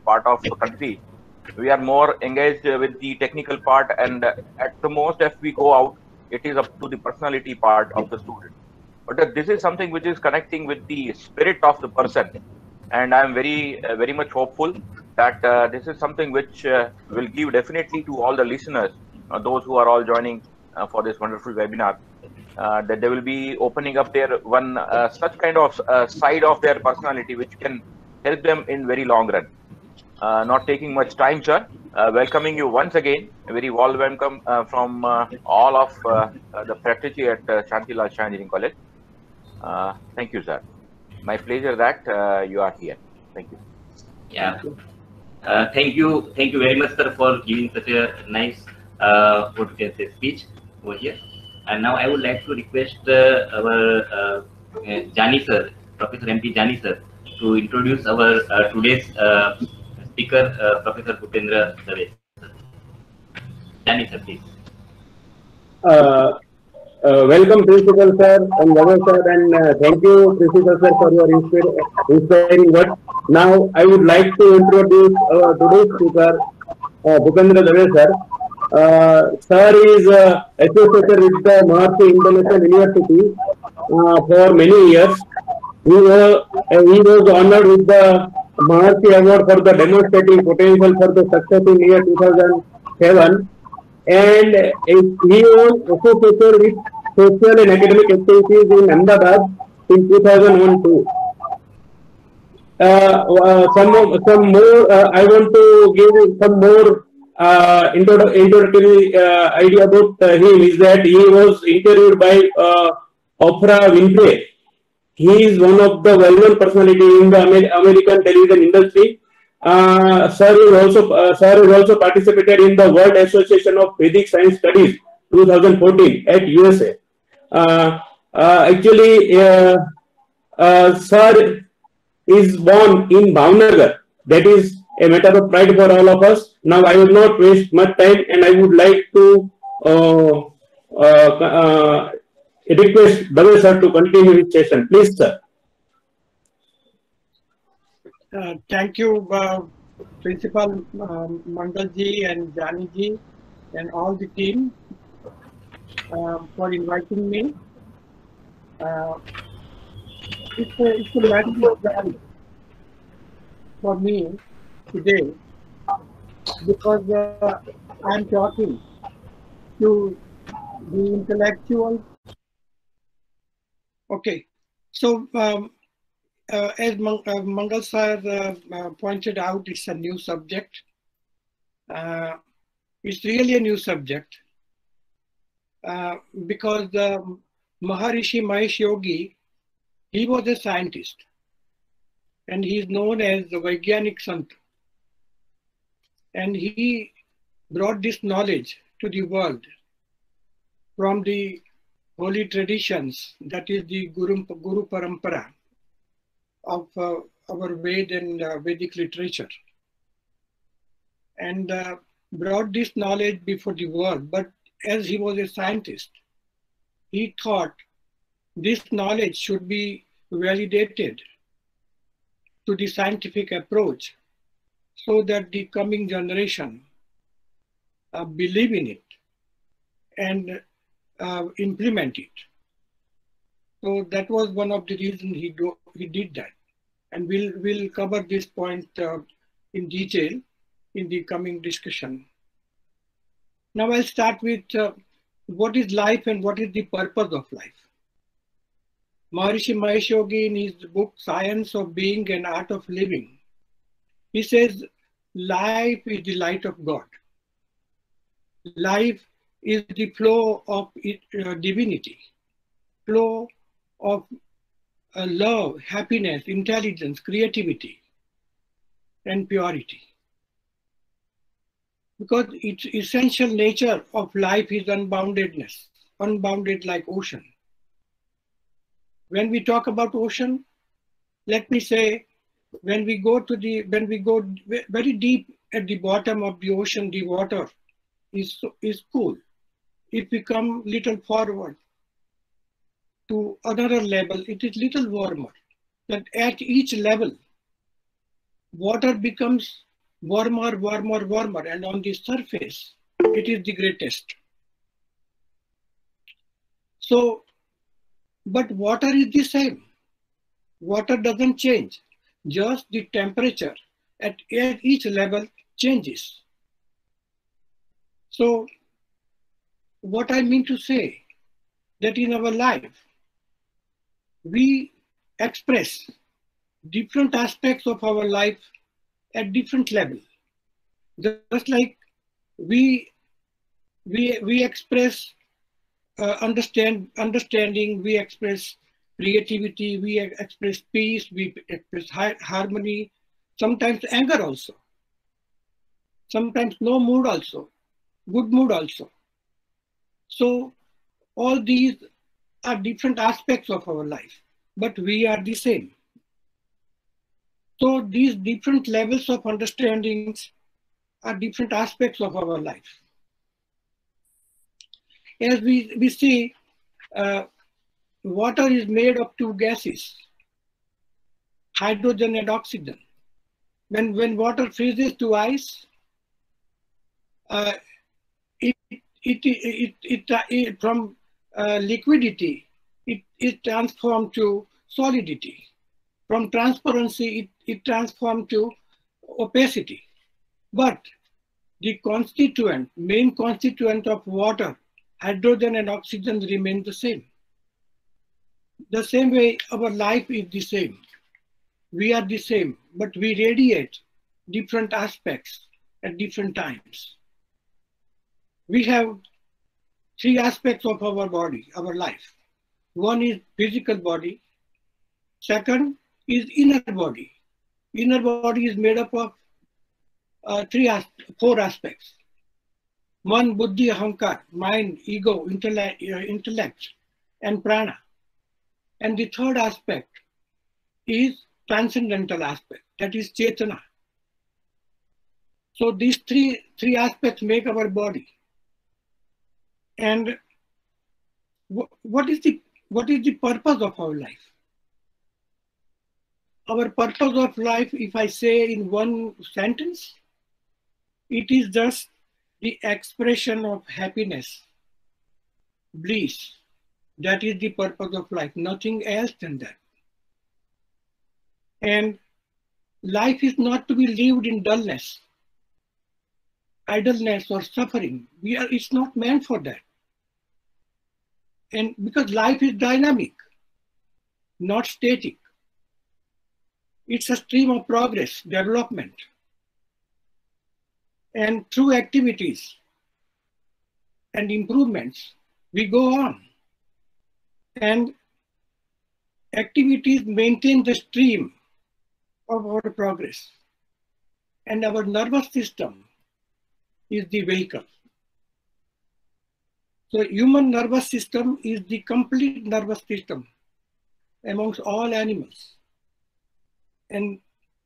part of the country, we are more engaged with the technical part, and at the most, if we go out, it is up to the personality part of the student. But this is something which is connecting with the spirit of the person, and I am very, uh, very much hopeful that uh, this is something which uh, will give definitely to all the listeners, uh, those who are all joining uh, for this wonderful webinar, uh, that they will be opening up their one such kind of side of their personality which can help them in very long run. Uh, not taking much time, sir. Uh, welcoming you once again. A very warm welcome uh, from uh, all of uh, the faculty at uh, Shantilal Shah Engineering College. Thank you, sir. My pleasure that you are here. Thank you. Yeah. Uh, thank you. Thank you very much, sir, for giving such a nice, what you can say, speech over here. And now I would like to request our Jani sir, Professor M.P. Jani sir, to introduce our today's uh, uh, Professor Putendra Dave. Sir, please. Uh, uh, welcome, Principal Sir and Raghav Sir, and uh, thank you, Principal Sir, for your inspir- inspiring words. Now, I would like to introduce our today's speaker, uh, Bhupendra Dave Sir. Uh, sir is uh, associated with the Maharshi International University uh, for many years. He was, uh, he was honored with the Maharshi Award for the demonstrating potential for the success in year 2007 and uh, he was associated with social and academic activities in Ahmedabad in 2001 too. Uh, uh, some of- some more uh, I want to give some more uh, introdu- introductory uh, idea about uh, him is that he was interviewed by uh, Oprah Winfrey. He is one of the well-known personality in the Amer- American television industry. Uh, sir also uh, sir also participated in the World Association of Vedic Science Studies 2014 at USA. Uh, uh, actually, uh, uh, sir is born in Bhavnagar. That is a matter of pride for all of us. Now, I will not waste much time, and I would like to request Dave sir to continue his session. Please, sir. Uh, thank you, uh, Principal um, Mangalji and Janiji and all the team uh, for inviting me. Uh, it's a, it's a for me today because uh, I'm talking to the intellectual. Okay, so um, uh, as Mang- uh, Mangal sir uh, uh, pointed out, it's a new subject. Uh, it's really a new subject uh, because the Maharishi Mahesh Yogi, he was a scientist and he is known as the Vaigyanik Sant. And he brought this knowledge to the world from the holy traditions, that is the Guru, Guru Parampara of uh, our Ved and uh, Vedic literature and uh, brought this knowledge before the world. But as he was a scientist, he thought this knowledge should be validated to the scientific approach so that the coming generation uh, believe in it and uh, implement it. So that was one of the reasons he do, he did that, and we'll we'll cover this point uh, in detail in the coming discussion. Now I'll start with uh, what is life and what is the purpose of life. Maharishi Mahesh Yogi in his book Science of Being and Art of Living, he says life is the light of God. Life is the flow of uh, divinity, flow of uh, love, happiness, intelligence, creativity, and purity. Because its essential nature of life is unboundedness, unbounded like ocean. When we talk about ocean, let me say, when we go to the, when we go very deep at the bottom of the ocean, the water is, is cool. If we come little forward, to another level, it is little warmer. But at each level, water becomes warmer, warmer, warmer, and on the surface, it is the greatest. So, but water is the same. Water doesn't change, just the temperature at each level changes. So, what I mean to say that in our life, we express different aspects of our life at different level. Just like we we we express uh, understand understanding, we express creativity, we express peace, we express harmony, sometimes anger also, sometimes no mood also, good mood also. So all these are different aspects of our life, but we are the same. So these different levels of understandings are different aspects of our life. As we, we see, uh, water is made of two gases, hydrogen and oxygen. When, when water freezes to ice, uh, it, it, it, it, it, from uh, liquidity, it, it transforms to solidity. From transparency, it, it transforms to opacity. But the constituent, main constituent of water, hydrogen and oxygen remain the same. The same way our life is the same. We are the same, but we radiate different aspects at different times. We have three aspects of our body, our life. One is physical body. Second is inner body. Inner body is made up of uh, three, four aspects. One, buddhi, ahankar, mind, ego, intellect, uh, intellect, and prana. And the third aspect is transcendental aspect, that is chetana. So these three, three aspects make our body. And what is the what is the purpose of our life? Our purpose of life, if I say in one sentence, it is just the expression of happiness, bliss. That is the purpose of life, nothing else than that. And life is not to be lived in dullness, idleness, or suffering. We are, it's not meant for that. And because life is dynamic, not static. It's a stream of progress, development. And through activities and improvements, we go on. And activities maintain the stream of our progress. And our nervous system is the vehicle. So human nervous system is the complete nervous system amongst all animals. And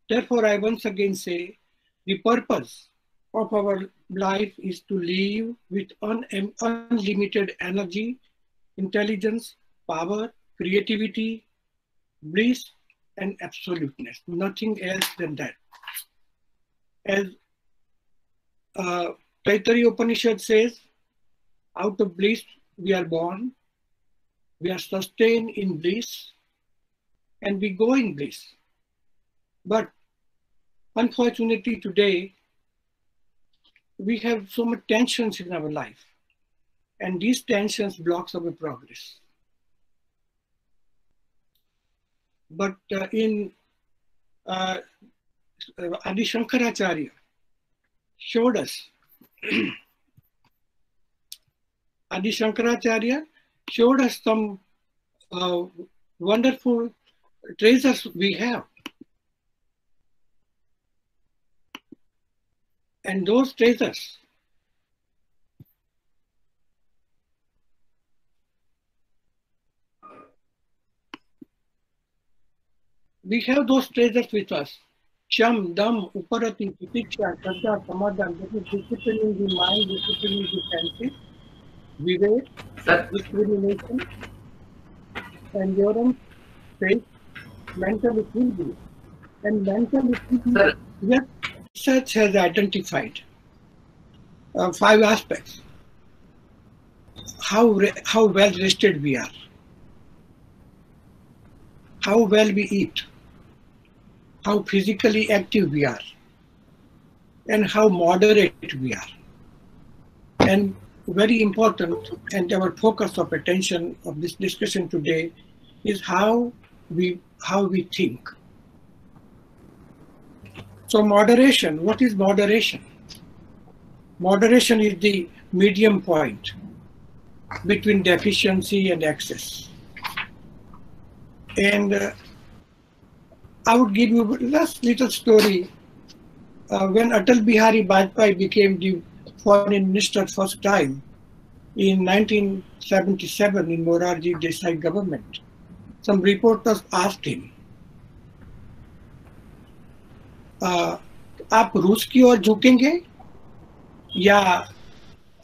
therefore I once again say the purpose of our life is to live with un unlimited energy, intelligence, power, creativity, bliss, and absoluteness. Nothing else than that. As uh, Taittiriya Upanishad says, out of bliss, we are born, we are sustained in bliss, and we go in bliss. But unfortunately, today, we have so much tensions in our life, and these tensions blocks our progress. But uh, in uh, Adi Shankaracharya showed us Adi Shankaracharya showed us some uh, wonderful treasures we have. And those treasures we have those treasures with us. Sham, Dam, Uparati, Titiksha, Shraddha, Samadhan, this is disciplining the mind, disciplining the senses. Vivek, discrimination, endurance, faith, mental equilibrium, And mental Sir. yes, research has identified uh, five aspects. How, re- how well rested we are, how well we eat, how physically active we are, and how moderate we are. And very important, and our focus of attention of this discussion today is how we how we think. So moderation, what is moderation? Moderation is the medium point between deficiency and excess. And uh, I would give you last little story. Uh, when Atal Bihari Vajpayee became the foreign minister first time in 1977 in Morarji Desai government, some reporters asked him, "आ, आप रूस की ओर झुकेंगे या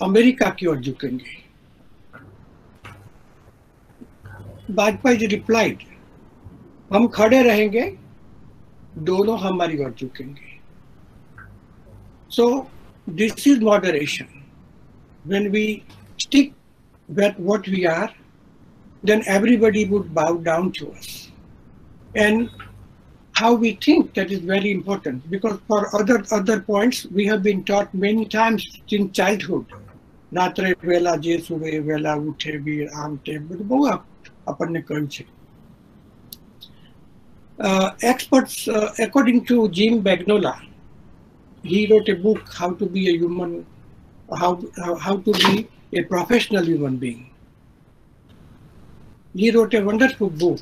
America की ओर झुकेंगे Vajpayee ji replied हम खड़े रहेंगे दोनों हमारी ओर झुकेंगे so this is moderation when we stick with what we are then everybody would bow down to us and how we think that is very important because for other other points we have been taught many times in childhood રાત્રે વહેલા જે સુવે વહેલા ઉઠે વીર આમ તે બધું બહુ આપ- આપણને કહ્યું છે Uh, experts, uh, according to Jim Bagnola, he wrote a book, How to be a Human, how, how, how to be a professional human being. He wrote a wonderful book.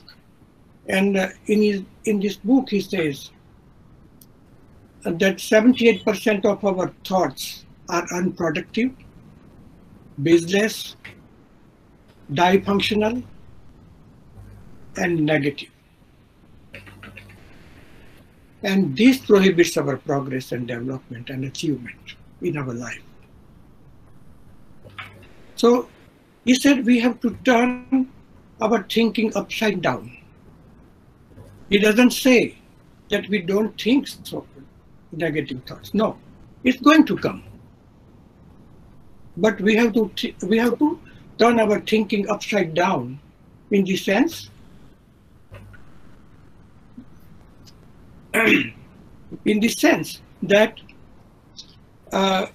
And uh, in, his, in this book, he says that 78% of our thoughts are unproductive, baseless, dysfunctional, and negative. And this prohibits our progress and development and achievement in our life. So he said we have to turn our thinking upside down. He doesn't say that we don't think so negative thoughts. No, it's going to come. But we have to we have to turn our thinking upside down in the sense in the sense that uh,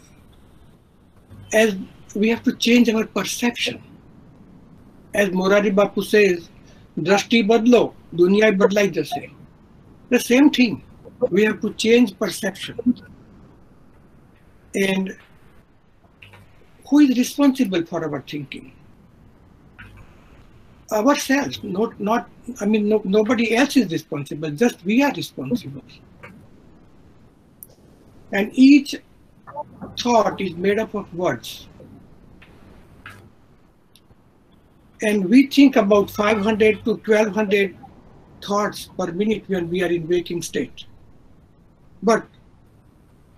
as we have to change our perception. As Morari Bapu says, drashti badlo, dunya badlai jase. The same thing. We have to change perception. And who is responsible for our thinking? Uh, ourselves, not, not I mean, no, nobody else is responsible, just we are responsible. And each thought is made up of words. And we think about 500 to 1200 thoughts per minute when we are in waking state. But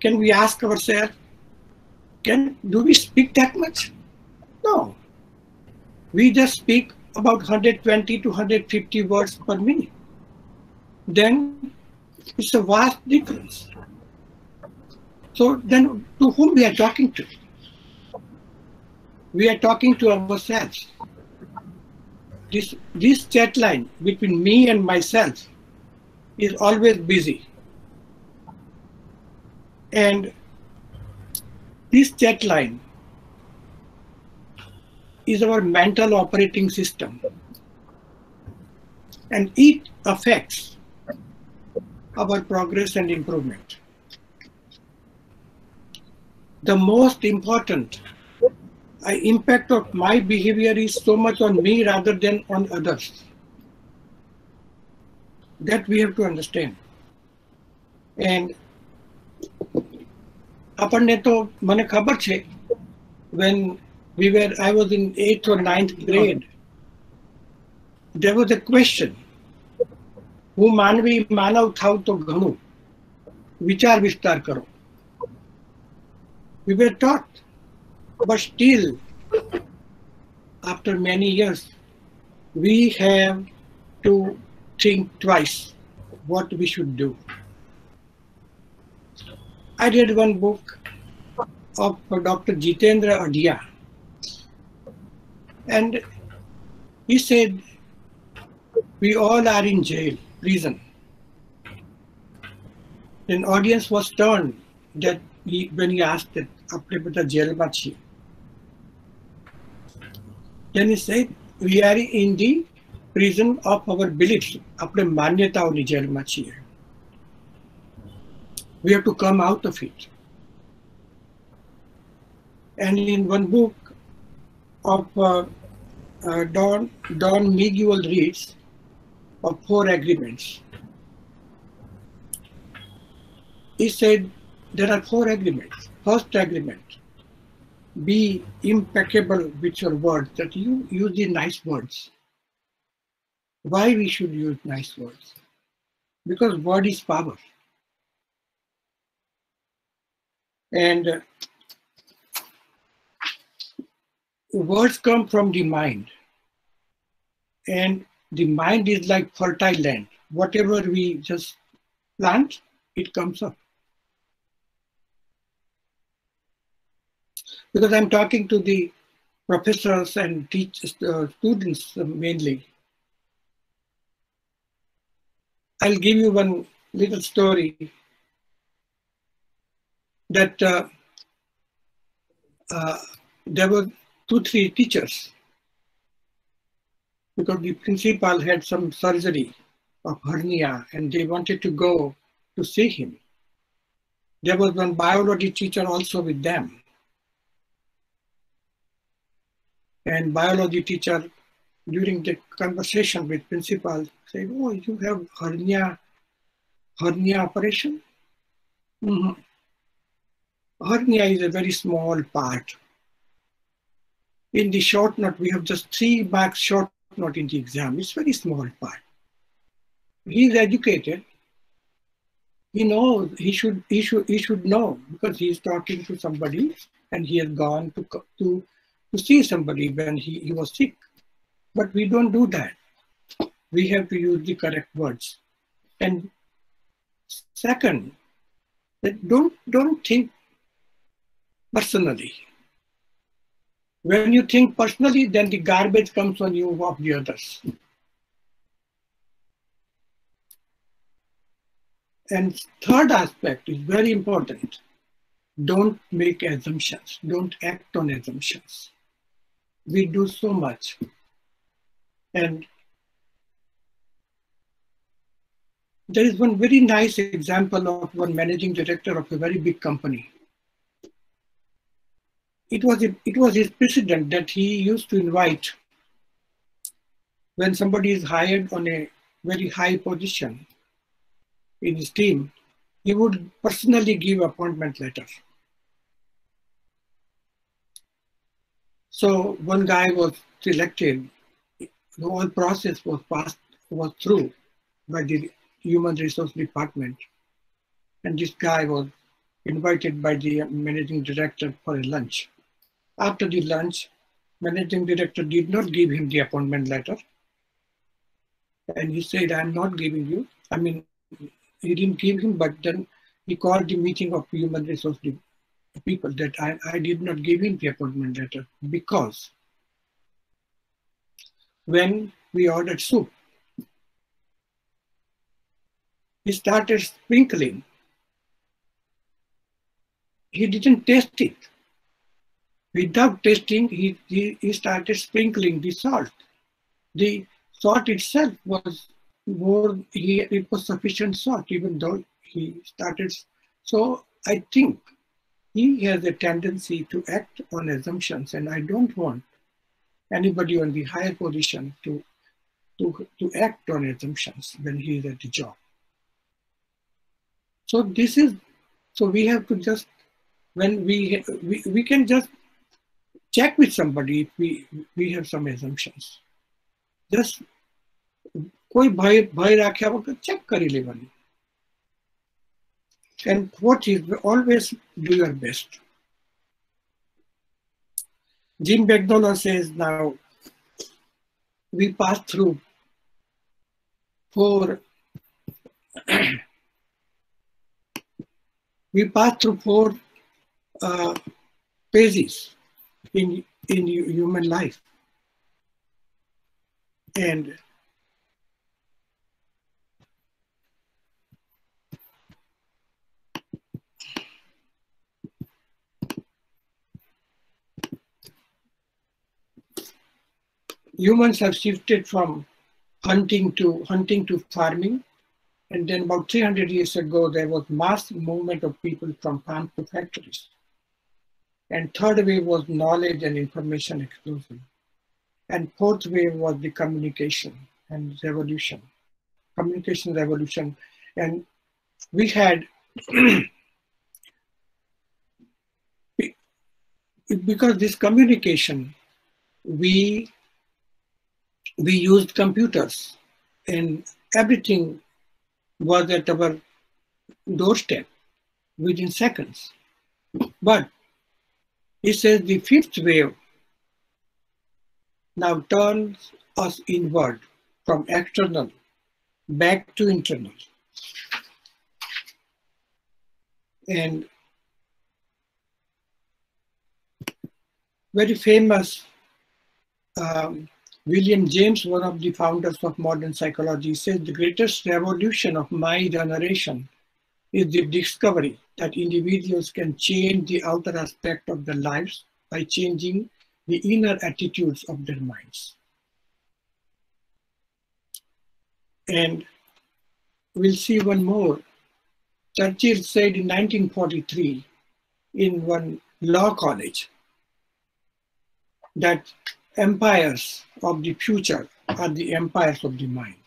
can we ask ourselves, can do we speak that much? No. We just speak about 120 to 150 words per minute. Then it's a vast difference. So then to whom we are talking to? We are talking to ourselves. This, this chat line between me and myself is always busy. And this chat line is our mental operating system. And it affects our progress and improvement. The most important uh, impact of my behavior is so much on me rather than on others. That we have to understand. And આપણને તો મને ખબર છે when we were, I was in eighth or ninth grade. There was a question, Who manvi Manav thau તો ઘણું વિચાર વિસ્તાર We were taught, but still, after many years, we have to think twice what we should do. I read one book of Dr. Jitendra Adhia. And he said, we all are in jail, prison. An audience was turned that he, when he asked that, apne pata jail machi. Then he said, we are in the prison of our beliefs. Apne manyataoni jail. We have to come out of it. And in one book, of uh, uh, Don Don Miguel Ruiz of four agreements he said there are four agreements. First agreement, be impeccable with your words, that you use the nice words. Why we should use nice words? Because word is power. And uh, words come from the mind. And the mind is like fertile land. Whatever we just plant, it comes up. because I'm talking to the professors and teach, uh, students mainly. I'll give you one little story that uh, uh, there were two, three teachers because the principal had some surgery of hernia and they wanted to go to see him. There was one biology teacher also with them. and biology teacher during the conversation with principal said, oh, you have hernia, hernia operation? Mm -hmm. Hernia is a very small part. In the short note, we have just three marks short note in the exam. It's very small part. He is educated. He knows he should he should he should know because he is talking to somebody and he has gone to to to see somebody when he, he was sick. But we don't do that. We have to use the correct words. And second, that don't, don't think personally. When you think personally, then the garbage comes on you of the others. And third aspect is very important. Don't make assumptions. Don't act on assumptions we do so much. And there is one very nice example of one managing director of a very big company. It was, it was his precedent that he used to invite when somebody is hired on a very high position in his team, he would personally give appointment letter. So one guy was selected, the whole process was passed, was through by the human resource department. And this guy was invited by the managing director for a lunch. After the lunch, managing director did not give him the appointment letter. And he said, I'm not giving you. I mean, he didn't give him, but then he called the meeting of human resource people that I, I did not give him the appointment letter because when we ordered soup, he started sprinkling. He didn't taste it. Without tasting, he, he, he started sprinkling the salt. The salt itself was more, he, it was sufficient salt, even though he started. So I think he has a tendency to act on assumptions, and I don't want anybody on the higher position to, to, to act on assumptions when he is at the job. So this is, so we have to just, when we, we, we can just check with somebody if we, we have some assumptions. Just કોઈ ભય ભય રાખ્યા વગર check કરી લેવાની and what is always do your best. Jim McDonough says now we pass through four we pass through four uh, phases in, in human life. And humans have shifted from hunting to hunting to farming and then about 300 years ago there was mass movement of people from farm to factories and third wave was knowledge and information explosion and fourth wave was the communication and revolution communication revolution and we had because this communication we we used computers and everything was at our doorstep within seconds. But he says the fifth wave now turns us inward from external back to internal. And very famous um, William James, one of the founders of modern psychology, says the greatest revolution of my generation is the discovery that individuals can change the outer aspect of their lives by changing the inner attitudes of their minds. And we'll see one more. Churchill said in 1943 in one law college that empires of the future are the empires of the mind.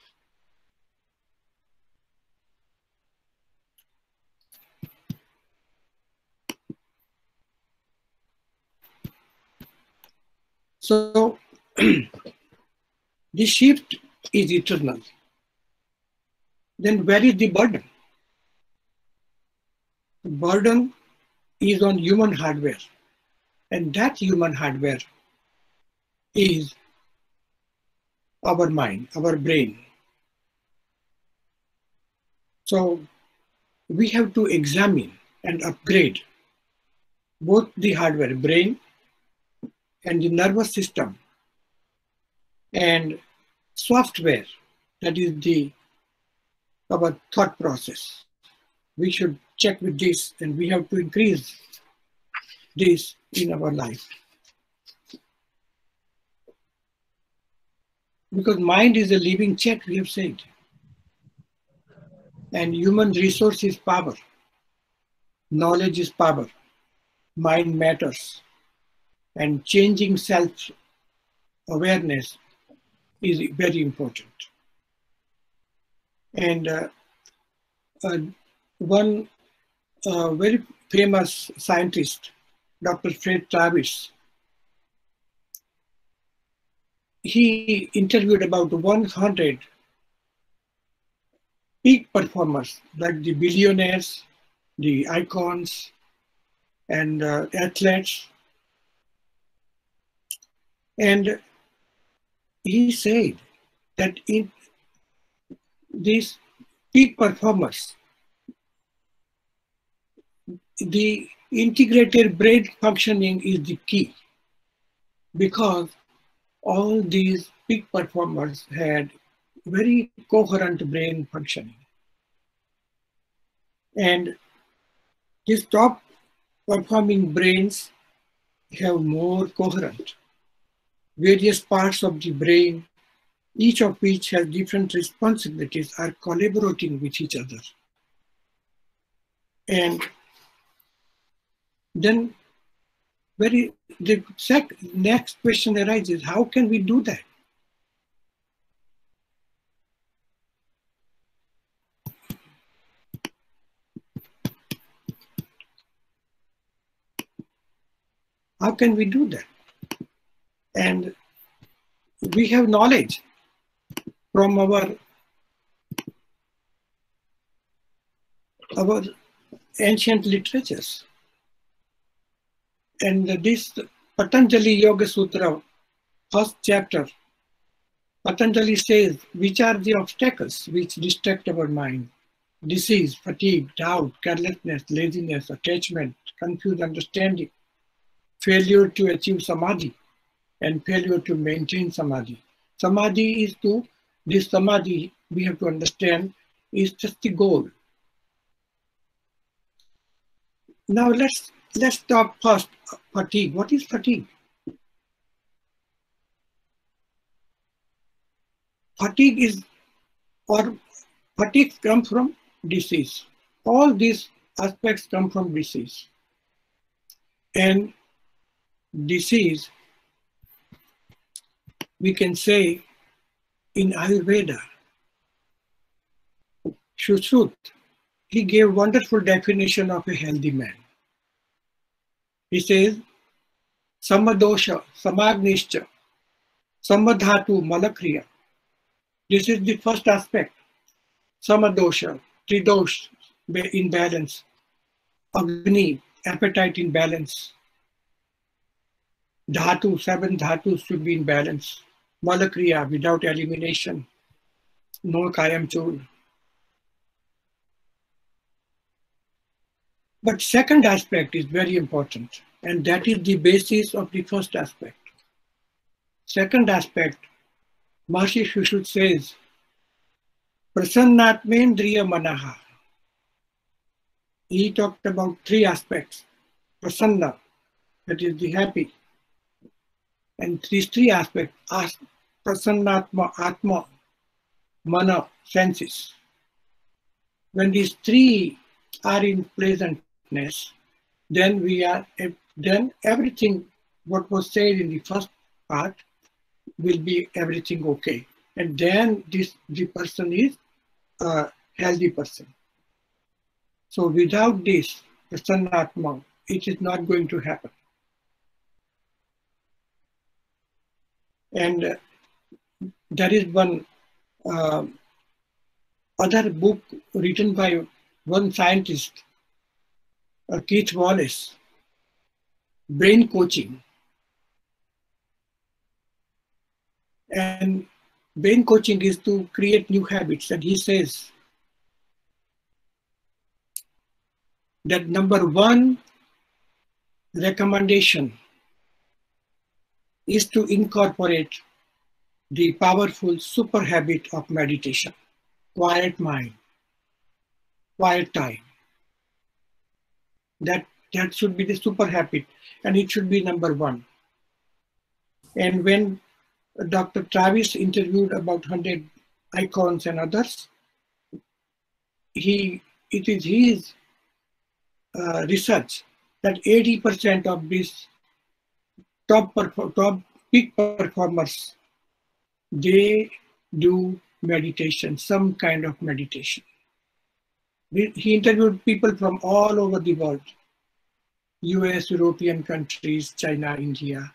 So the shift is eternal. Then where is the burden? The burden is on human hardware. And that human hardware is our mind, our brain. So we have to examine and upgrade both the hardware, brain, and the nervous system, and software, that is the our thought process. We should check with this and we have to increase this in our life. Because mind is a living check, we have said. And human resource is power. Knowledge is power. Mind matters. And changing self awareness is very important. And uh, uh, one uh, very famous scientist, Dr. Fred Travis, he interviewed about 100 peak performers like the billionaires, the icons, and uh, athletes. And he said that in these peak performers, the integrated brain functioning is the key because all these peak performers had very coherent brain functioning. And these top performing brains have more coherent. Various parts of the brain, each of which has different responsibilities, are collaborating with each other. And then very the sec, next question arises how can we do that how can we do that and we have knowledge from our our ancient literatures and this Patanjali Yoga Sutra, first chapter, Patanjali says, which are the obstacles which distract our mind? disease, fatigue, doubt, carelessness, laziness, attachment, confused understanding, failure to achieve samadhi, and failure to maintain samadhi. Samadhi is to, this samadhi, we have to understand, is just the goal. Now let's let's talk first fatigue. What is fatigue? Fatigue is or fatigue comes from disease. All these aspects come from disease. And disease, we can say in Ayurveda, Shushruta, he gave wonderful definition of a healthy man. He says, Samadosha, Samagnischa, Samadhatu, Malakriya. This is the first aspect. Samadosha, Tridosh, in balance. Agni, appetite in balance. Dhatu, seven dhatus should be in balance. Malakriya, without elimination. No kayam chul. But second aspect is very important, and that is the basis of the first aspect. Second aspect, Maharshi Shushruta says, Prasannatmendriya Manaha. He talked about three aspects. Prasanna, that is the happy. And these three aspects, Prasannatma, Atma, Mana, senses. When these three are in pleasant then we are then everything what was said in the first part will be everything okay. And then this the person is a healthy person. So without this prasannatma it is not going to happen. And there is one uh, other book written by one scientist uh, Keith Wallace, brain coaching. And brain coaching is to create new habits. And he says that number one recommendation is to incorporate the powerful super habit of meditation, quiet mind, quiet time. That that should be the super habit and it should be number one. And when dr travis interviewed about 100 icons and others he it is his uh, research that 80% of these top top peak performers they do meditation some kind of meditation he interviewed people from all over the world US, European countries, China, India,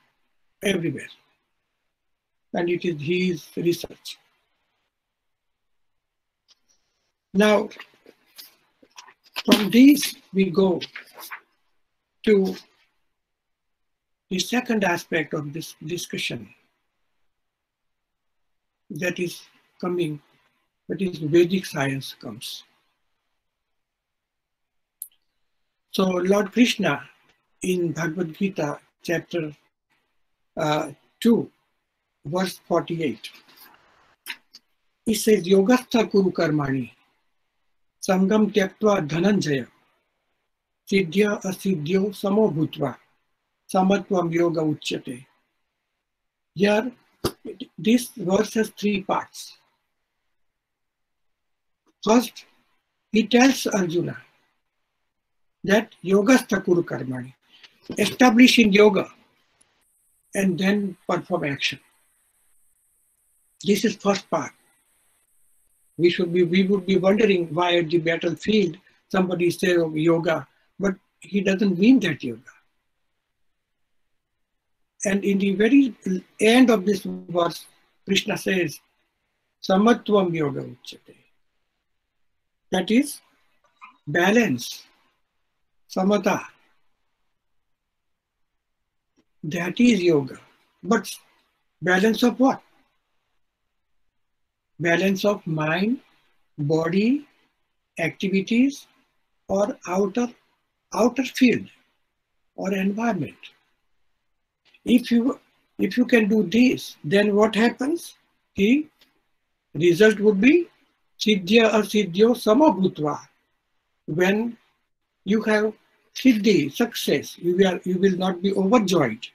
everywhere. And it is his research. Now, from these we go to the second aspect of this discussion that is coming, that is Vedic science comes. So Lord Krishna in Bhagavad Gita chapter uh, 2 verse 48 he says yogastha kuru karmani sangam tyaktva dhananjaya siddhya asiddhyo samo bhutva samatvam yoga uchyate here this verse has three parts first he tells arjuna that yogastha kuru karmani. Establish in yoga and then perform action. This is first part. We should be we would be wondering why at the battlefield somebody says yoga, but he doesn't mean that yoga. And in the very end of this verse, Krishna says, Samatvam yoga uchyate. That is balance samatha. That is yoga. But balance of what? Balance of mind, body, activities or outer, outer field or environment. If you, if you can do this, then what happens? The result would be siddhya or siddhyo samabhutva. When you have siddhi, success, you will, you will not be overjoyed.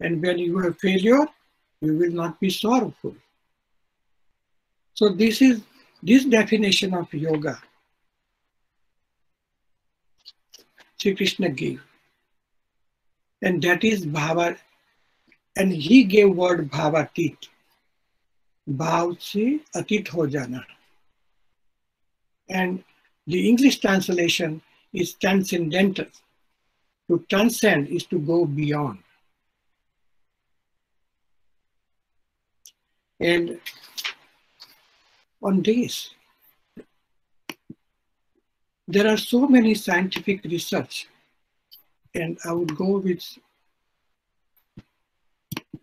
And when you have failure, you will not be sorrowful. So this is this definition of yoga Sri Krishna gave. And that is bhava. And he gave word bhavatit. Bhav se atit ho jana. And the English translation is transcendental. To transcend is to go beyond. And on this, there are so many scientific research, and I would go with,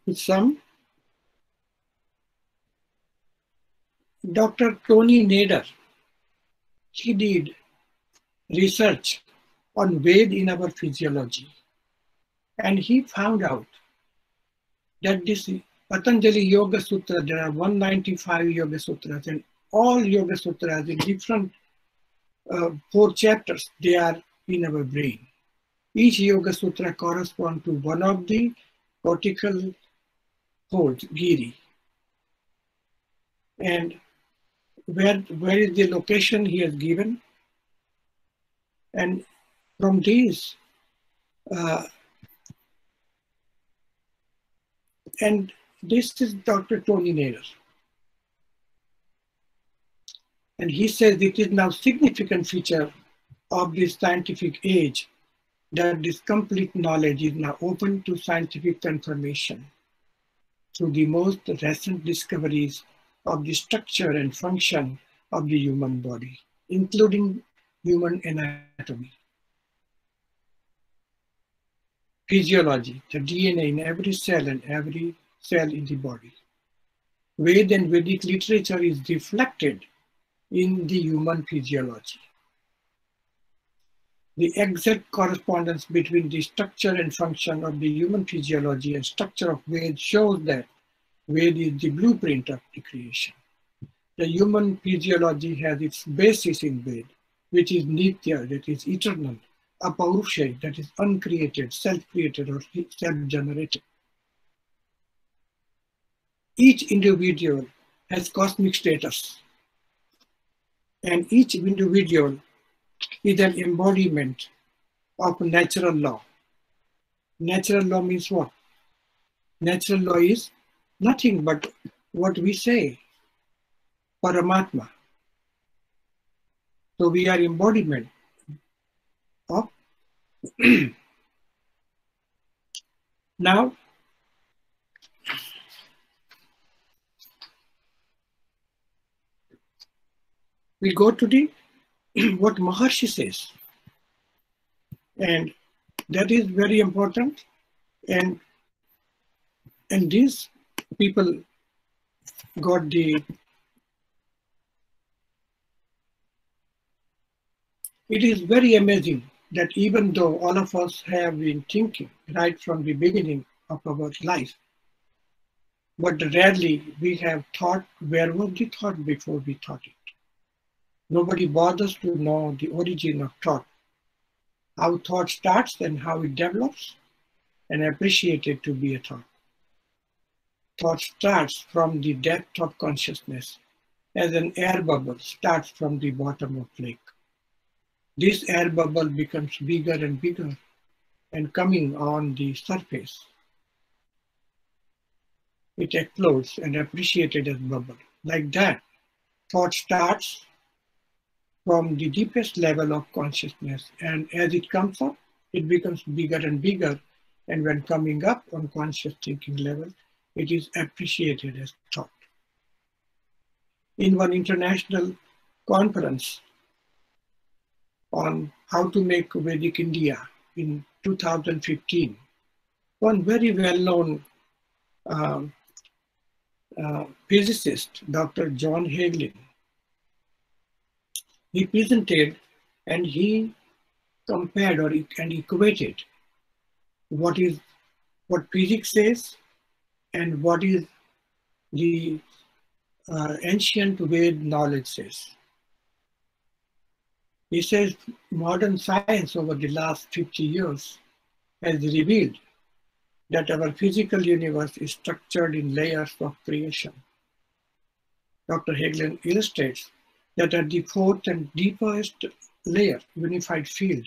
with some. Dr. Tony Nader, he did research on Ved in our physiology, and he found out that this Patanjali Yoga Sutra, there are 195 Yoga Sutras, and all Yoga Sutras in different uh, four chapters, they are in our brain. Each Yoga Sutra corresponds to one of the cortical folds, gyri. And where, where is the location he has given? And from these, uh, and this is Dr. Tony Nader. And he says it is now significant feature of this scientific age that this complete knowledge is now open to scientific confirmation through the most recent discoveries of the structure and function of the human body, including human anatomy. Physiology, the DNA in every cell and every cell in the body. Ved and Vedic literature is reflected in the human physiology. The exact correspondence between the structure and function of the human physiology and structure of Ved shows that Ved is the blueprint of the creation. The human physiology has its basis in Ved, which is Nitya, that is eternal, Apaurusha, that is uncreated, self-created or self-generated. Each individual has cosmic status and each individual is an embodiment of natural law. Natural law means what? Natural law is nothing but what we say, Paramatma. So we are embodiment of. now, we go to the what Maharshi says. And that is very important. And and these people got the it is very amazing that even though all of us have been thinking right from the beginning of our life, but rarely we have thought where was the thought before we thought it. Nobody bothers to know the origin of thought, how thought starts and how it develops, and appreciate it to be a thought. Thought starts from the depth of consciousness, as an air bubble starts from the bottom of lake. This air bubble becomes bigger and bigger and coming on the surface. It explodes and appreciated as bubble. Like that, thought starts from the deepest level of consciousness. And as it comes up, it becomes bigger and bigger. And when coming up on conscious thinking level, it is appreciated as thought. In one international conference on how to make Vedic India in 2015, one very well-known uh, uh, physicist, Dr. John Hagelin, he presented and he compared or and equated what is what physics says and what is the uh, ancient Ved knowledge says. He says modern science over the last 50 years has revealed that our physical universe is structured in layers of creation. Dr. Hagelin illustrates that at the fourth and deepest layer, unified field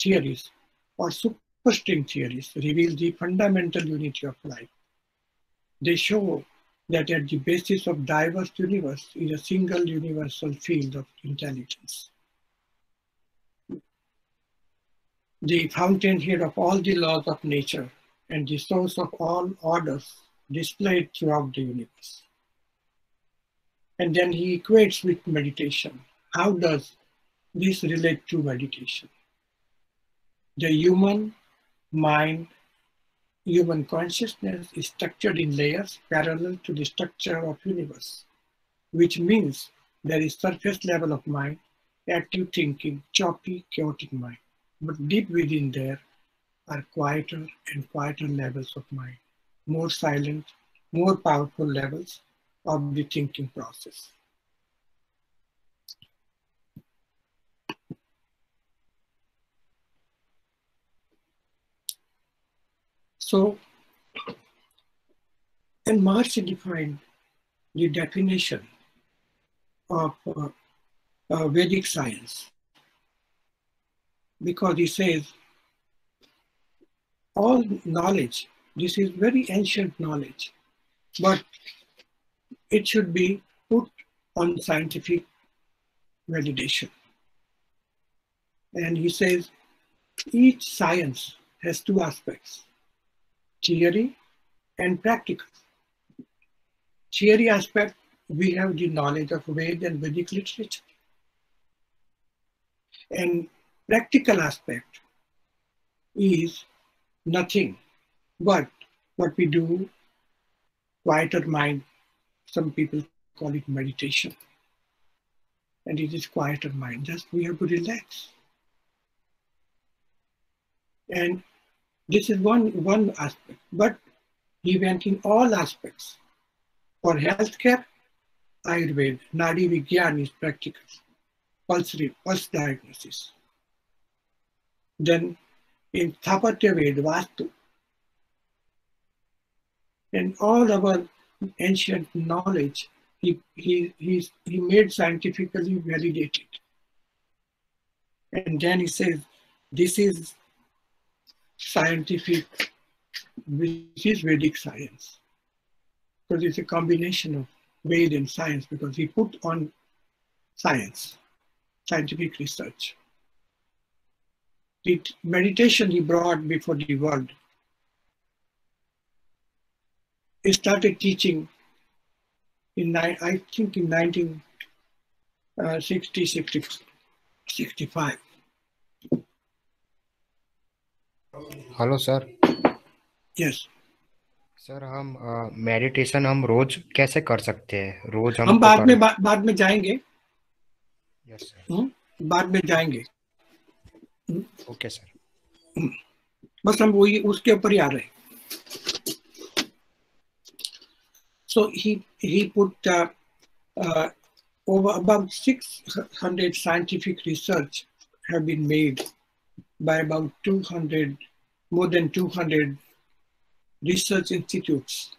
theories or superstring theories reveal the fundamental unity of life. They show that at the basis of diverse universe is a single universal field of intelligence. The fountainhead of all the laws of nature and the source of all orders displayed throughout the universe. And then he equates with meditation. How does this relate to meditation? The human mind, human consciousness is structured in layers parallel to the structure of universe, which means there is surface level of mind, active thinking, choppy, chaotic mind. But deep within there are quieter and quieter levels of mind, more silent, more powerful levels of the thinking process. So, and Marx defined the definition of uh, uh, Vedic science because he says all knowledge, this is very ancient knowledge, but it should be put on scientific validation. And he says each science has two aspects, theory and practical. Theory aspect, we have the knowledge of Ved and Vedic literature. And practical aspect is nothing but what we do, quieter mind. Some people call it meditation. And it is quieter mind, just we have to relax. And this is one, one aspect, but he went in all aspects. For healthcare, Ayurveda, Nadi Vigyan is practical, pulse, pulse diagnosis. Then in Sthapatya Ved, Vastu, and all our ancient knowledge, he, he, he, he made scientifically validated. And then he says, this is scientific, which is Vedic science. Because it's a combination of Ved and science because he put on science, scientific research. The meditation he brought before the world. He started teaching in, I think in 1960, 60, 65. Hello sir Yes. Sir हम meditation हम रोज कैसे कर सकते हैं? रोज हम हम बाद में बा, बाद में जाएँगे। यस सर हम्म, बाद में जाएँगे। ओके सर बस हम वही उसके ऊपर ही आ रहे हैं। So he he put uh, uh, over about 600 scientific research have been made by about 200 more than 200 research institutes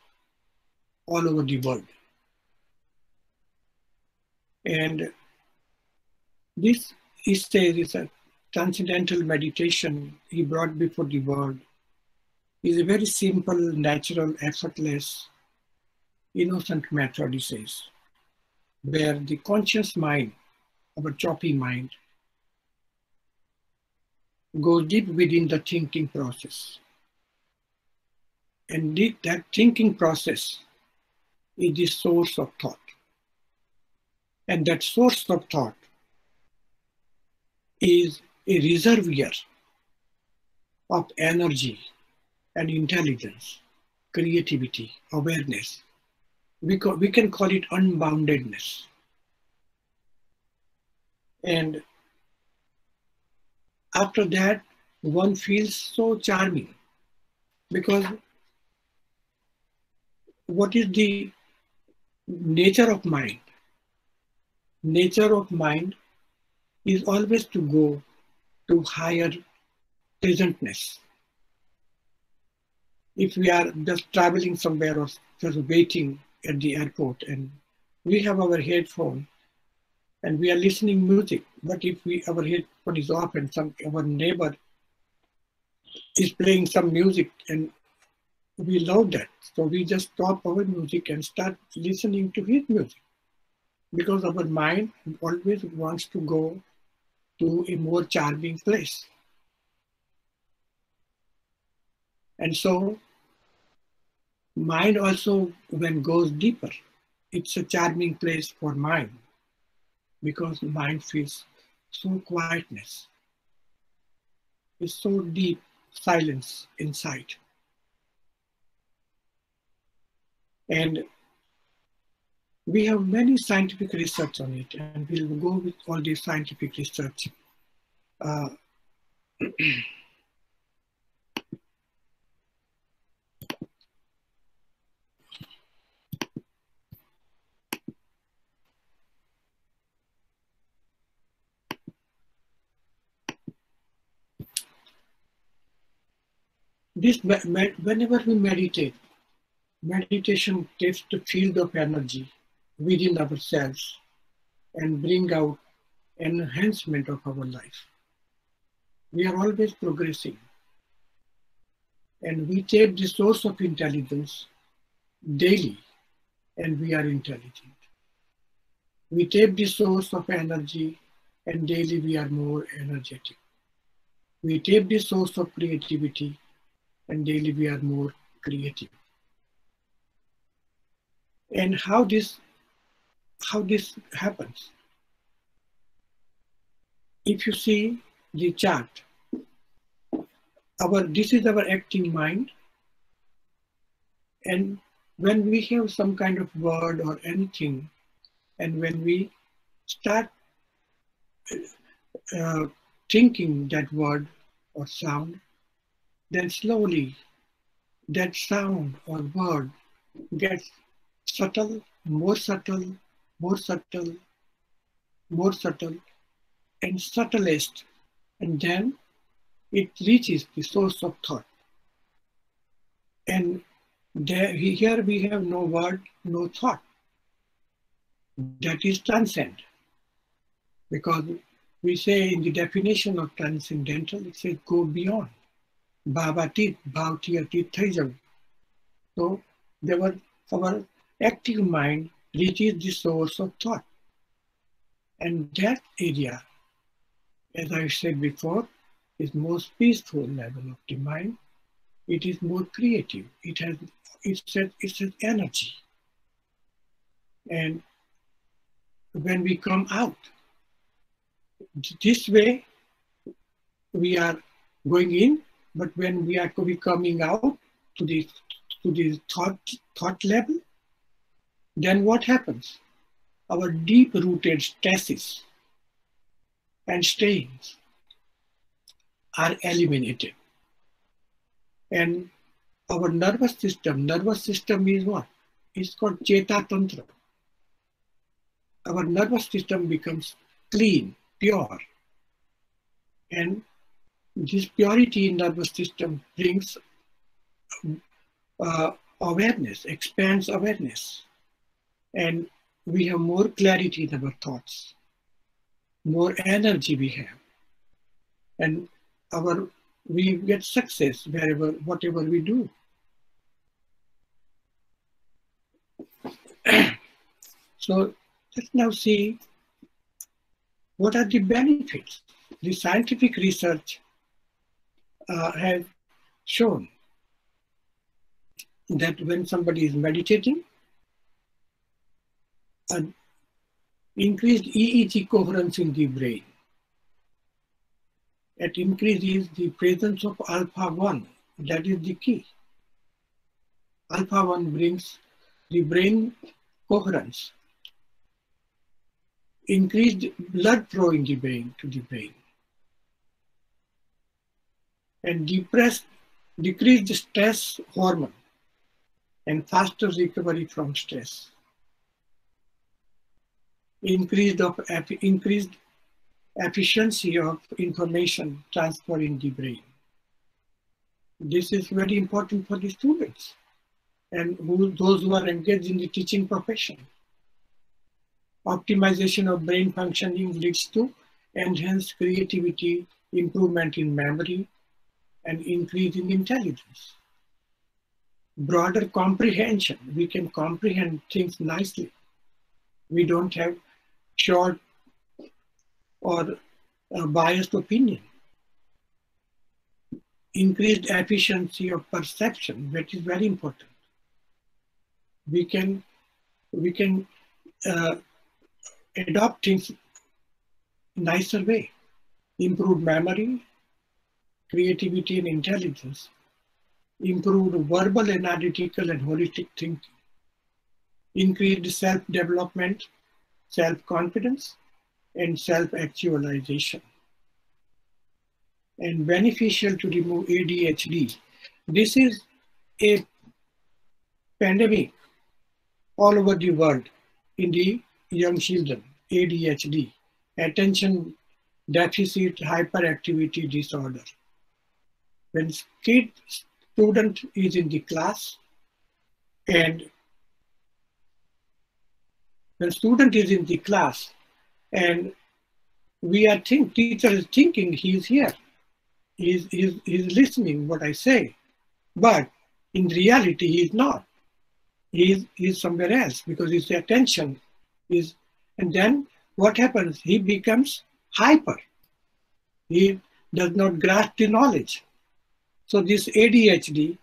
all over the world. And this he says is a transcendental meditation he brought before the world is a very simple, natural, effortless, innocent he says, where the conscious mind, our choppy mind, goes deep within the thinking process. And that thinking process is the source of thought. And that source of thought is a reservoir of energy and intelligence, creativity, awareness. We, ca- we can call it unboundedness. And after that, one feels so charming because what is the nature of mind? Nature of mind is always to go to higher pleasantness. If we are just traveling somewhere or just waiting at the airport and we have our headphone and we are listening music, but if we our headphone is off and some our neighbor is playing some music and we love that. So we just stop our music and start listening to his music because our mind always wants to go to a more charming place. And so mind also when goes deeper, it's a charming place for mind because mind feels so quietness. It's so deep silence inside. And we have many scientific research on it, and we'll go with all this scientific research. Uh, this whenever we meditate, meditation takes the field of energy within ourselves and bring out enhancement of our life. We are always progressing. And we take the source of intelligence daily and we are intelligent. We take the source of energy and daily we are more energetic. We take the source of creativity and daily we are more creative. And how this how this happens? If you see the chart, our this is our active mind, and when we have some kind of word or anything, and when we start uh, thinking that word or sound, then slowly that sound or word gets subtle, more subtle, more subtle, more subtle, and subtlest, and then it reaches the source of thought. And there, here we have no word, no thought. That is transcend. Because we say in the definition of transcendental, it says go beyond. Bhavati Bhavtiyati Thaisam. So there was our active mind reaches the source of thought. And that area, as I said before, is most peaceful level of the mind. It is more creative. It has it's an, it's an energy. And when we come out this way, we are going in but when we are coming out to the to the thought thought level, then what happens? Our deep-rooted stasis and stains are eliminated. And our nervous system, nervous system is what? It's called Cheta Tantra. Our nervous system becomes clean, pure, and this purity in nervous system brings uh, awareness, expands awareness. And we have more clarity in our thoughts, more energy we have. And our we get success wherever, whatever we do. so let's now see what are the benefits. The scientific research uh, have shown that when somebody is meditating, an increased EEG coherence in the brain. It increases the presence of alpha 1. That is the key. Alpha 1 brings the brain coherence. increased blood flow in the brain to the brain, and depressed, decreased stress hormone and faster recovery from stress. Increased of increased efficiency of information transfer in the brain. This is very important for the students and who, those who are engaged in the teaching profession. Optimization of brain functioning leads to enhanced creativity, improvement in memory, and increasing intelligence. Broader comprehension, we can comprehend things nicely. We don't have short or biased opinion. Increased efficiency of perception, which is very important. We can, we can uh, adopt things nicer way. Improved memory, creativity and intelligence. Improved verbal, analytical and holistic thinking. Increased self-development, self-confidence, and self-actualization. And beneficial to remove ADHD. This is a pandemic all over the world in the young children, ADHD, attention deficit hyperactivity disorder. When student is in the class and when student is in the class and we are think teacher is thinking he is here he's, he's, he's listening what i say but in reality he is not. He is, he is somewhere else because his attention is and then what happens? He becomes hyper. He does not grasp the knowledge so this adhd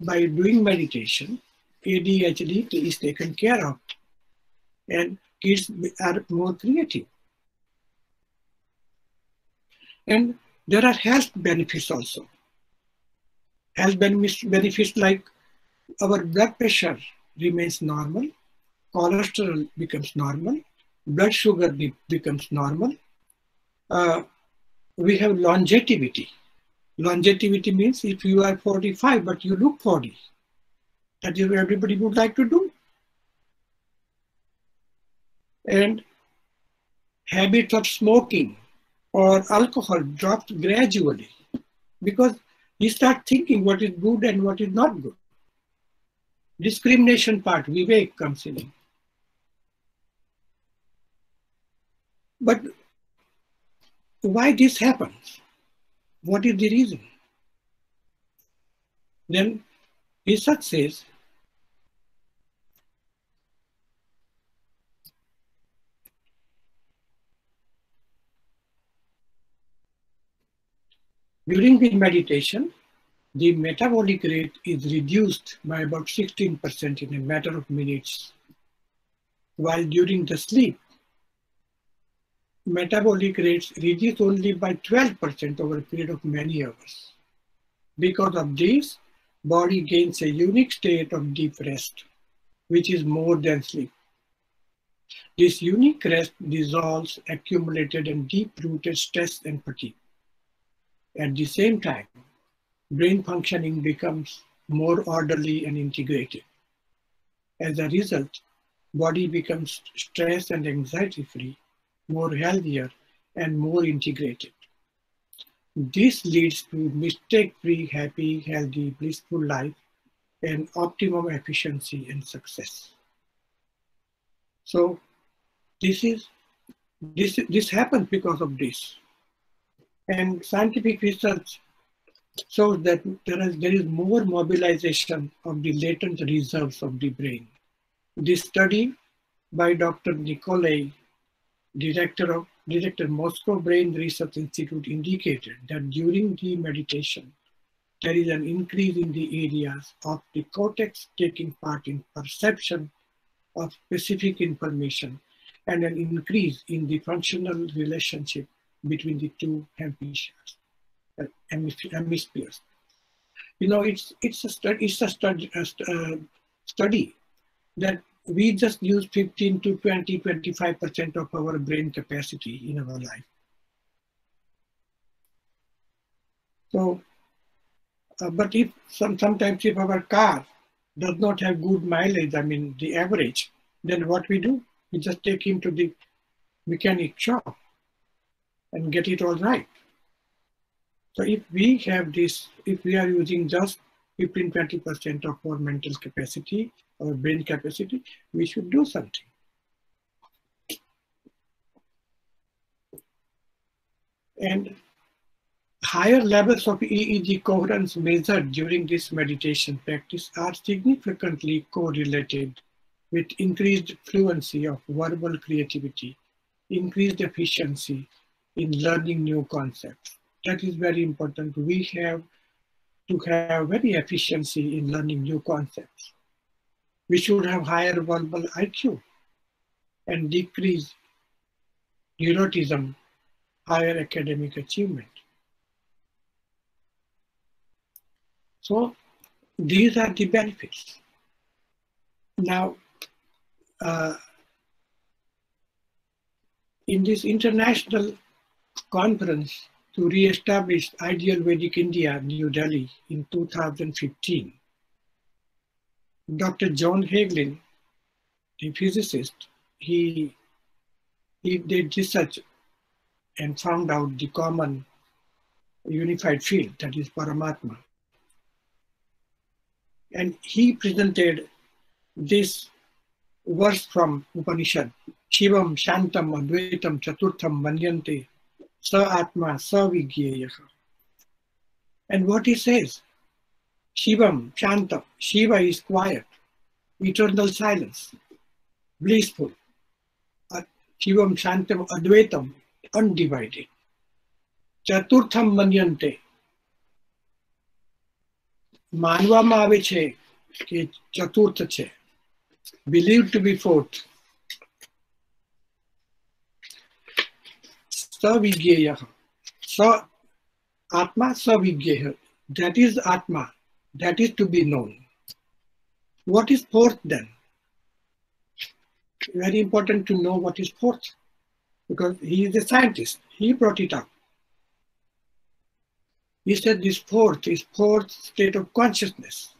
by doing meditation adhd is taken care of and kids are more creative. And there are health benefits also. Health benefits like our blood pressure remains normal, cholesterol becomes normal, blood sugar be becomes normal. Uh, we have longevity. Longevity means if you are 45 but you look 40, that is what everybody would like to do and habit of smoking or alcohol drops gradually because you start thinking what is good and what is not good. Discrimination part, Vivek comes in. But why this happens? What is the reason? Then research says During the meditation, the metabolic rate is reduced by about 16% in a matter of minutes, while during the sleep, metabolic rates reduce only by 12% over a period of many hours. Because of this, body gains a unique state of deep rest, which is more than sleep. This unique rest dissolves accumulated and deep-rooted stress and fatigue. At the same time, brain functioning becomes more orderly and integrated. As a result, body becomes stress and anxiety free, more healthier, and more integrated. This leads to mistake-free, happy, healthy, blissful life and optimum efficiency and success. So this is this this happens because of this. And scientific research shows that there is, there is more mobilization of the latent reserves of the brain. This study by Dr. Nikolai, director of director Moscow Brain Research Institute indicated that during the meditation, there is an increase in the areas of the cortex taking part in perception of specific information and an increase in the functional relationship between the two hemispheres. Uh, hemispheres. You know, it's it's a. It's a a uh, study that we just use 15 to 20, 25% of our brain capacity in our life. So, uh, but if some, sometimes if our car does not have good mileage, I mean the average, then what we do? We just take him to the mechanic shop and get it all right. So if we have this, if we are using just 15, 20% of our mental capacity, our brain capacity, we should do something. And higher levels of EEG coherence measured during this meditation practice are significantly correlated with increased fluency of verbal creativity, increased efficiency in learning new concepts. That is very important. We have to have very efficiency in learning new concepts. We should have higher verbal IQ and decrease neuroticism, higher academic achievement. So these are the benefits. Now, uh, in this international conference to re-establish ideal Vedic India, New Delhi in 2015, Dr. John Hagelin, the physicist, he, he did research and found out the common unified field, that is Paramatma. And he presented this verse from Upanishad, Shivam Shantam Advaitam Chaturtham Manyante Sa Atma Sa Vigyeyaha. And what he says, Shivam Shantam, Shiva is quiet, eternal silence, blissful. Shivam Shantam Advaitam, undivided. Chaturtham Manyante, માનવામાં આવે છે કે ચતુર્થ છે believed to be fourth Savigyaya. Sa, Atma savigya That is Atma. That is to be known. What is fourth then? Very important to know what is fourth because he is a scientist. He brought it up. He said this fourth is fourth state of consciousness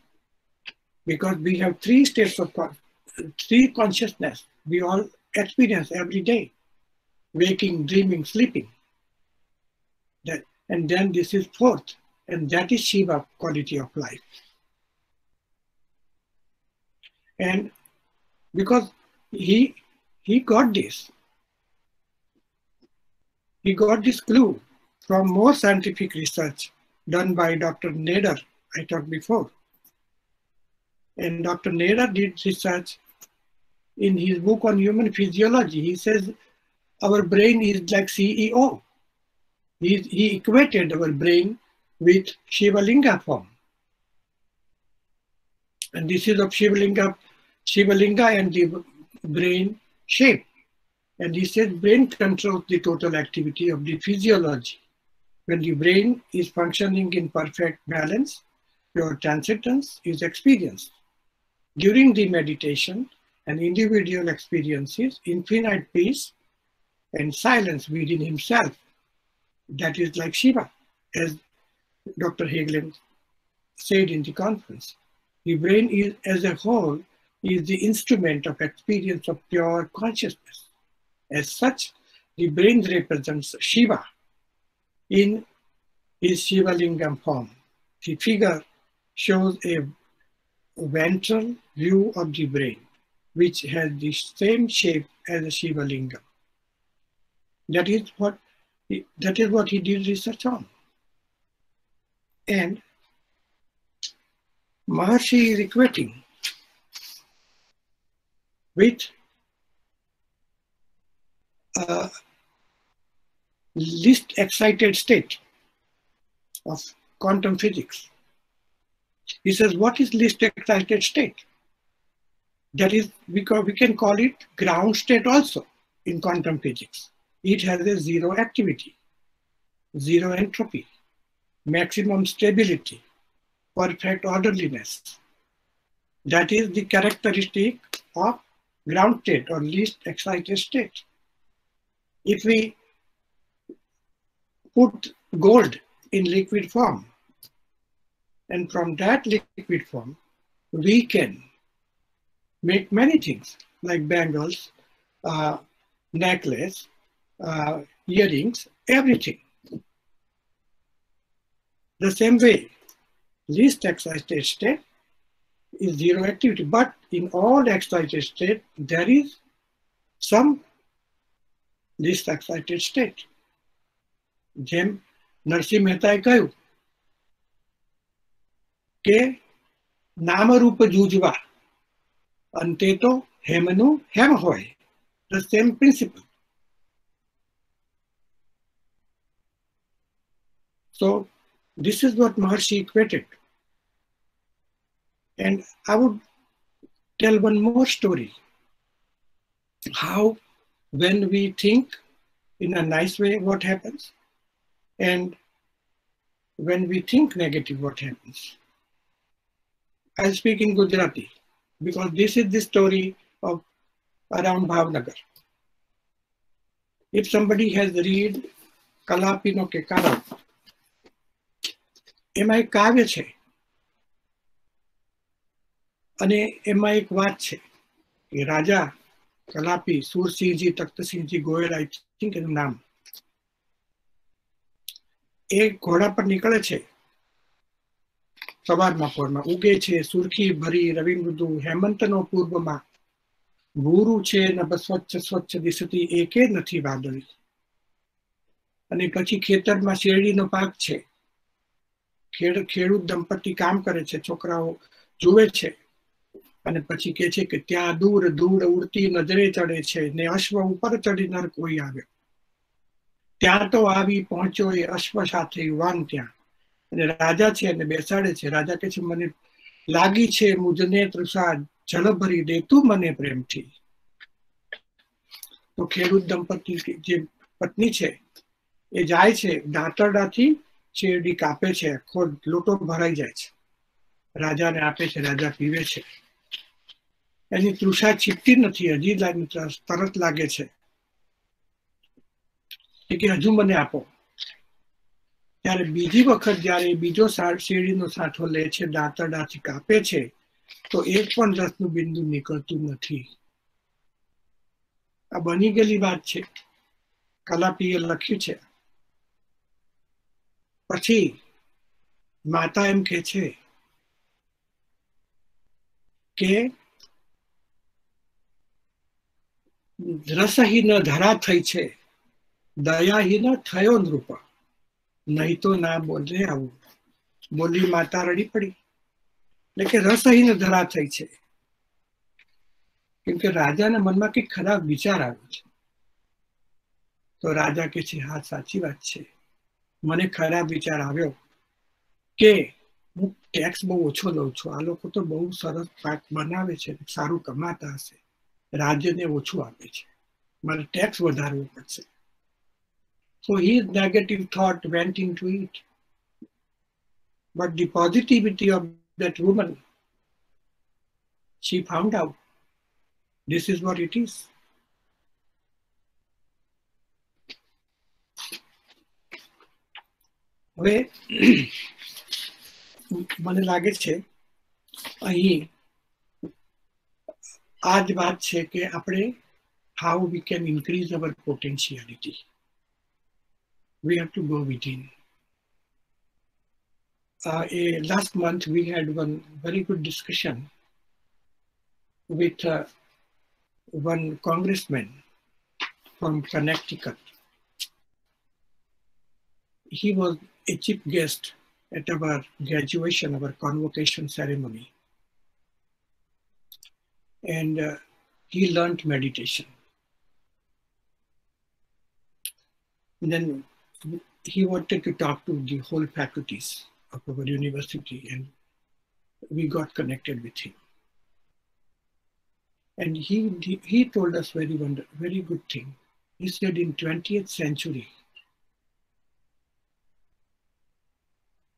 because we have three states of three consciousness we all experience every day waking dreaming sleeping that and then this is fourth and that is shiva quality of life and because he he got this he got this clue from more scientific research done by Dr. Nader, I talked before. And Dr. Nader did research in his book on human physiology. He says our brain is like CEO. He, he equated our brain with Shiva Linga form. And this is of Shiva Linga, Shiva Linga and the brain shape. And he said brain controls the total activity of the physiology. When the brain is functioning in perfect balance, your transcendence is experienced. During the meditation, an individual experiences infinite peace and silence within himself. That is like Shiva, as Dr. Hagelin said in the conference. The brain is, as a whole is the instrument of experience of pure consciousness. As such, the brain represents Shiva in his Shiva Lingam form. The figure shows a ventral view of the brain, which has the same shape as a Shiva Lingam. That is what he, that is what he did research on. And Maharshi is equating with a least excited state of quantum physics. He says, what is least excited state? That is, because we can call it ground state also in quantum physics. It has a zero activity, zero entropy, maximum stability, perfect orderliness. That is the characteristic of ground state or least excited state. If we put gold in liquid form, and from that liquid form, we can make many things like bangles, uh, necklace, uh, earrings, everything. The same way, least excited state is zero activity, but in all excited state, there is some least excited state. જેમ નરસિંહ મહેતાએ કહ્યું કે નામરૂપ જૂજવા અંતે તો હેમનું હેમ હોય the same principle. So this is what Maharshi equated. And I would tell one more story. How when we think in a nice way, what happens? And when we think negative, what happens? I'll speak in Gujarati because this is the story of around Bhavnagar. If somebody has read Kalapino Ke Kekara, એમાં એક કાવ્ય છે. અને એમાં એક વાત છે કે રાજા કલાપી સુરસિંહજી, તખ્તસિંહજી ગોયલ આઈ થિંક એનું નામ? એ ઘોડા પર નીકળે છે. સવારમાં પોરમાં ઉગે છે, સુરખી ભરી રવિ મૃદુ હેમંતનો પૂર્વમાં, ભૂરું છે ને સ્વચ્છ સ્વચ્છ દિશતી એકે નથી વાદળી. અને પછી ખેતરમાં શેરડીનો પાક છે. ખેડૂત દંપતી કામ કરે છે, છોકરાઓ જુએ છે. અને પછી કે છે કે ત્યાં દૂર ધૂળ ઉડતી નજરે ચડે છે ને અશ્વ ઉપર ચડી કોઈ આવ્યો ત્યાં તો આવી પહોંચ્યો એ અશ્વ સાથે યુવાન ત્યાં. અને રાજા છે અને બેસાડે છે. રાજા કે છે, મને લાગી છે મુજને તૃષા જળ ભરી દે, તું મને પ્રેમથી. તો ખેડૂત દંપતી જે પત્ની છે એ જાય છે દાંતરડાથી શેરડી કાપે છે આખો લોટો ભરાઈ જાય છે રાજાને આપે છે રાજા પીવે છે એની તૃષા છીપતી નથી હજી તરત લાગે છે કે હજુ મને આપો ત્યારે બીજી વખત જયારે બીજો શેરડીનો સાઠો લે છે દાંતરડાથી કાપે છે તો એક પણ રસનું બિંદુ નીકળતું નથી આ બની ગયેલી વાત છે કલાપીએ લખ્યું છે પછી માતા એમ કે છે કે રસહીન ધરા થઈ છે દયાહીન થયો નૃપ નહીં તો ના બોલે આવું બોલી માતા રડી પડી એટલે કે રસહીન ધરા થઈ છે કેમ કે રાજાના મનમાં કઈક ખરાબ વિચાર આવ્યો છે તો રાજા કે છે હા સાચી વાત છે મને ખરાબ વિચાર આવ્યો કે હું ટેક્સ બહુ ઓછો લઉં છું આ લોકો તો બહુ સરસ પાક બનાવે છે સારું કમાતા હશે રાજ્યને ઓછું આપે છે મારે ટેક્સ વધારવો પડશે So his negative thought went into it. But the positivity of that woman, she found out this is what it is. હવે મને લાગે છે અહીં આ જ વાત છે કે આપણે how we can increase our potentiality. we have to go within. Uh, a, last month, we had one very good discussion with uh, one congressman from Connecticut. He was a chief guest at our graduation, our convocation ceremony. And uh, he learned meditation. And then he wanted to talk to the whole faculties of our university and we got connected with him and he he told us very wonder, very good thing he said in 20th century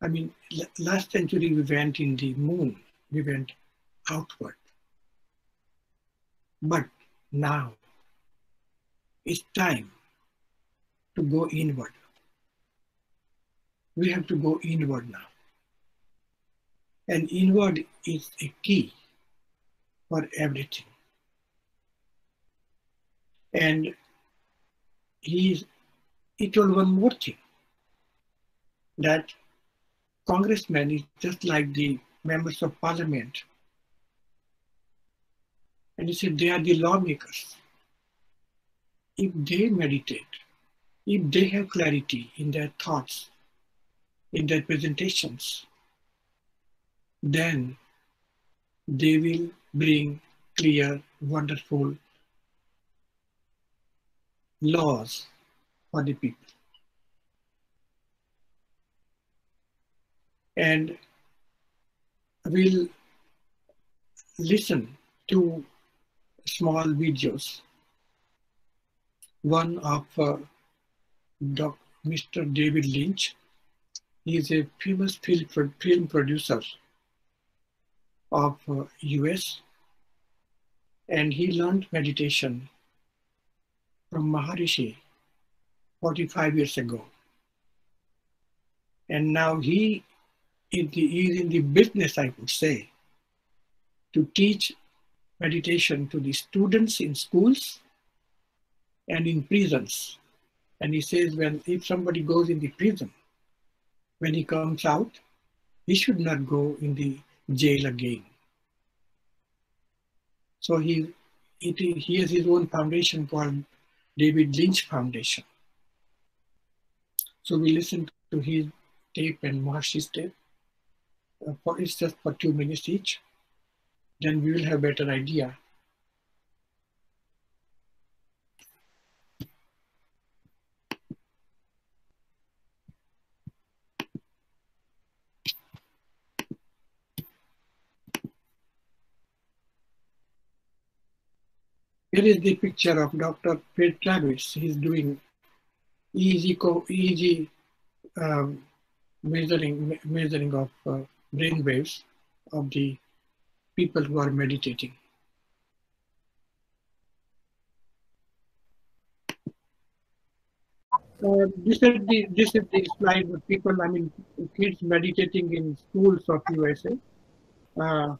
i mean last century we went in the moon we went outward but now it's time to go inward. We have to go inward now. And inward is a key for everything. And he, he told one more thing that congressmen is just like the members of parliament. And he said they are the lawmakers. If they meditate, if they have clarity in their thoughts, in their presentations, then they will bring clear, wonderful laws for the people. And we'll listen to small videos. One of uh, Doc, Mr. David Lynch. He is a famous film, film producer of uh, US and he learned meditation from Maharishi 45 years ago. And now he is, the, he is in the business, I would say, to teach meditation to the students in schools and in prisons. And he says, when if somebody goes in the prison, when he comes out, he should not go in the jail again. So he, it, he has his own foundation called David Lynch Foundation. So we listen to his tape and Maharshi's tape. For, just for two minutes each. Then we will have better idea. Here is the picture of Dr. Travis. He's doing EEG, co- EEG um, measuring, measuring of uh, brain waves of the people who are meditating. Uh, this is the this is the slide with people. I mean, kids meditating in schools of USA. Uh,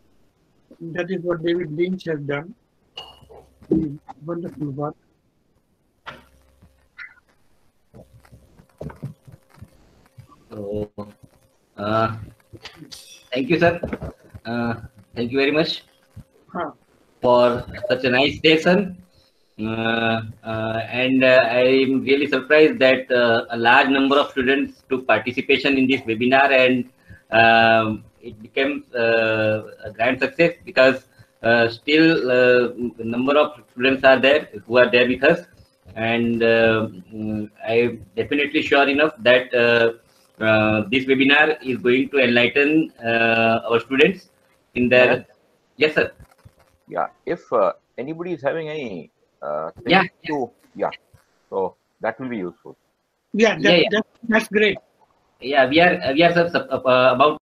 that is what David Lynch has done. The wonderful work. So, uh, thank you, sir. Uh, thank you very much Huh. for such a nice session. Uh, uh, and uh, I'm really surprised that uh, a large number of students took participation in this webinar and um, it became uh, a grand success because uh, still uh, a number of students are there who are there with us and uh, mm, I'm definitely sure enough that uh, this webinar is going to enlighten uh, our students in their Yes. yes sir Yeah, if uh, anybody is having any uh, Yeah, to, yeah, so that will be useful. Yeah, that, Yeah, yeah. That, that's great. yeah we are we are sir, sup- uh, about